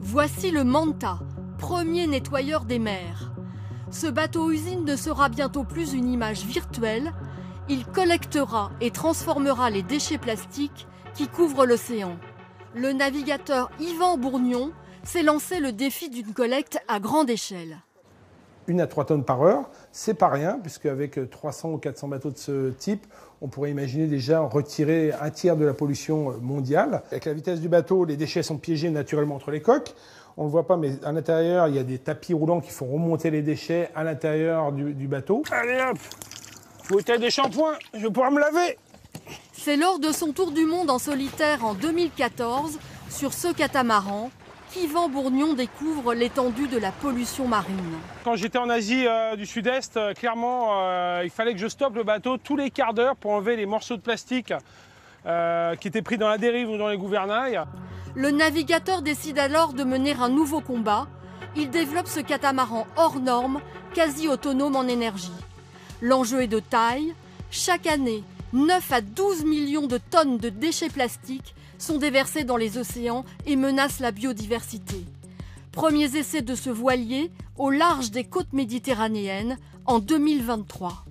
Voici le Manta, premier nettoyeur des mers. Ce bateau-usine ne sera bientôt plus une image virtuelle. Il collectera et transformera les déchets plastiques qui couvrent l'océan. Le navigateur Yvan Bourgnon s'est lancé le défi d'une collecte à grande échelle. Une à 3 tonnes par heure, c'est pas rien, puisque avec 300 ou 400 bateaux de ce type, on pourrait imaginer déjà retirer un tiers de la pollution mondiale. Avec la vitesse du bateau, les déchets sont piégés naturellement entre les coques. On ne le voit pas, mais à l'intérieur, il y a des tapis roulants qui font remonter les déchets à l'intérieur du, du, bateau. Allez hop Bouteille de shampoing, je vais pouvoir me laver C'est lors de son tour du monde en solitaire en 2014, sur ce catamaran, qu'Yvan Bourgnon découvre l'étendue de la pollution marine. Quand j'étais en Asie euh, du Sud-Est, euh, clairement, euh, il fallait que je stoppe le bateau tous les quarts d'heure pour enlever les morceaux de plastique qui étaient pris dans la dérive ou dans les gouvernails. Le navigateur décide alors de mener un nouveau combat. Il développe ce catamaran hors norme, quasi autonome en énergie. L'enjeu est de taille. Chaque année, 9 à 12 millions de tonnes de déchets plastiques sont déversés dans les océans et menacent la biodiversité. Premiers essais de ce voilier au large des côtes méditerranéennes en 2023.